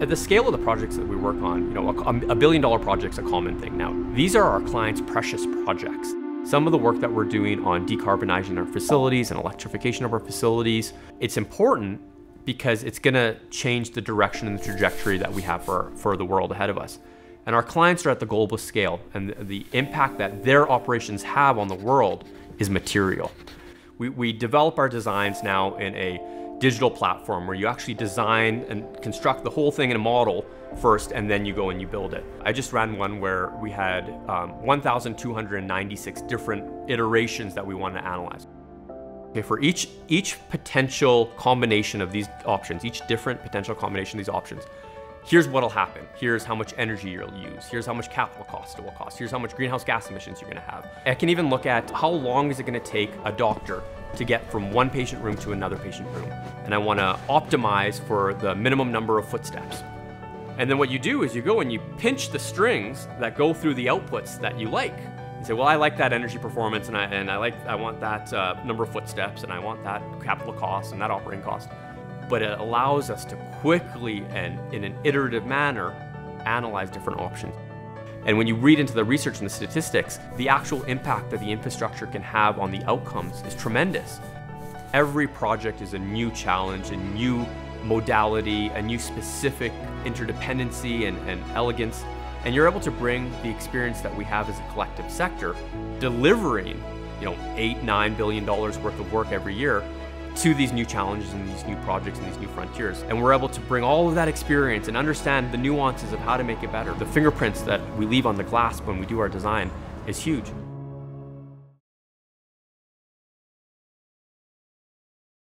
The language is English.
At the scale of the projects that we work on, you know, a, a billion dollar project's a common thing now. These are our clients' precious projects. Some of the work that we're doing on decarbonizing our facilities and electrification of our facilities, it's important because it's gonna change the direction and the trajectory that we have for, for the world ahead of us. And our clients are at the global scale, and the impact that their operations have on the world is material. We, we develop our designs now in a digital platform where you actually design and construct the whole thing in a model first and then you go and you build it. I just ran one where we had um, 1,296 different iterations that we wanted to analyze. Okay, for each, each potential combination of these options, each different potential combination of these options, here's what'll happen. Here's how much energy you'll use. Here's how much capital cost it will cost. Here's how much greenhouse gas emissions you're gonna have. I can even look at how long is it gonna take a doctor to get from one patient room to another patient room. And I wanna optimize for the minimum number of footsteps. And then what you do is you go and you pinch the strings that go through the outputs that you like. You say, well, I like that energy performance and I, and I like, I want that uh, number of footsteps and I want that capital cost and that operating cost but it allows us to quickly and in an iterative manner analyze different options. And when you read into the research and the statistics, the actual impact that the infrastructure can have on the outcomes is tremendous. Every project is a new challenge, a new modality, a new specific interdependency and, and elegance. And you're able to bring the experience that we have as a collective sector, delivering, you know, eight, nine billion dollars worth of work every year to these new challenges and these new projects and these new frontiers. And we're able to bring all of that experience and understand the nuances of how to make it better. The fingerprints that we leave on the glass when we do our design is huge.